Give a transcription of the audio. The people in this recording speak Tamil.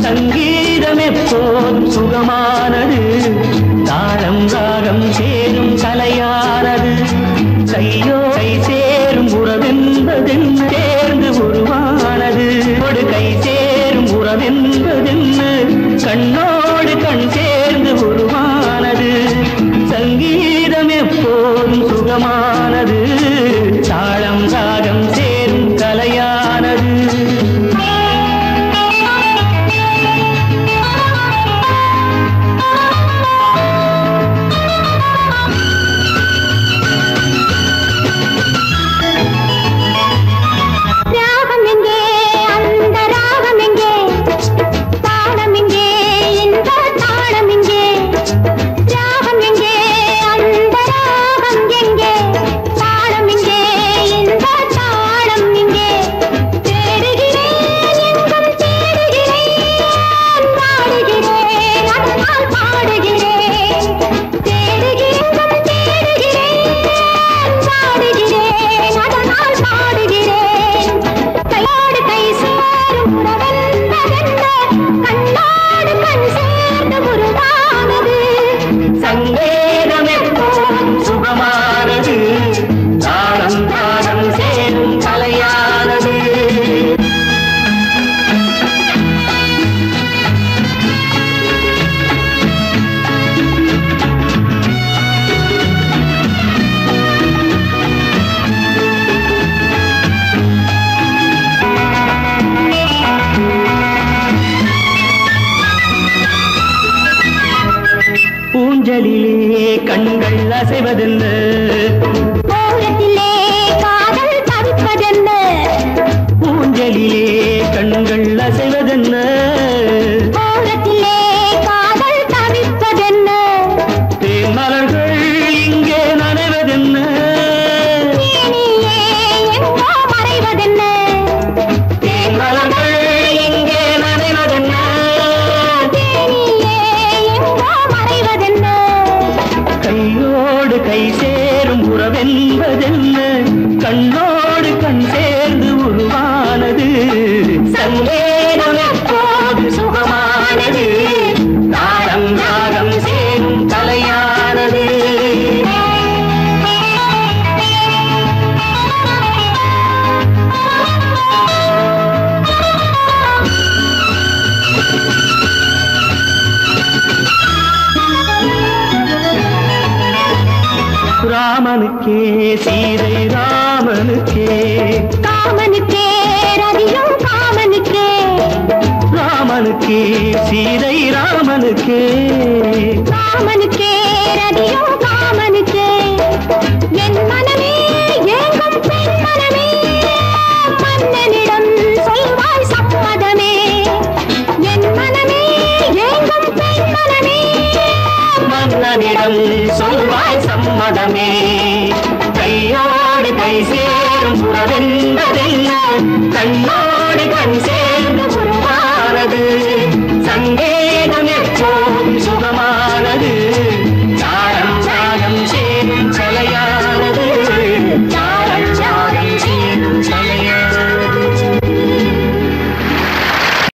சங்கீதம் எப்போதும் சுகமானது. தாளம் ராகம் சேரும் கலையானது. கையோரை சேரும் உறவென்பதின் சேர்ந்து உருவானது. ஒரு கை சேரும் உறவென்பதின் கண்ணோடு கண் சேர்ந்து உருவானது. சங்கீதம் எப்போதும் சுகமானது. ஊஞ்சலிலே கண்கள் அசைவதென்ன என்பதென்ன? கண்ணோடு கண் சேர்ந்து உருவானது. சங்கே ராமனுக்கே சீதை ராமனுக்கே. காமனுக்கே ரதியும் காமனுக்கே. ராமனுக்கே சீதை ராமனுக்கே. காமனுக்கே ரதியும் காமனுக்கே. என் மனமே ஏங்கும் பெண் மனமே மன்னனிடம் சொல்வாய் சம்மதமே. என் மனமே ஏங்கும் பெண் மனமே மன்னனிடம் சொல்வாய் சம்மதமே. சேரும் புறவென்பதென்ன கண்ணோடு கண் சேர்ந்து